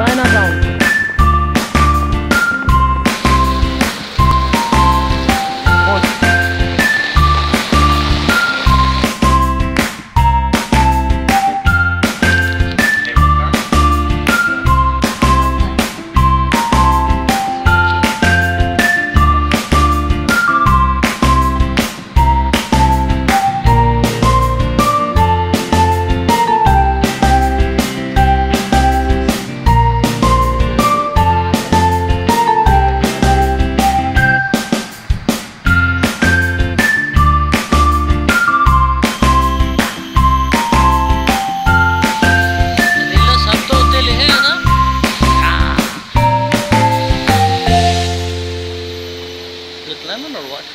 China down. Lennon or what?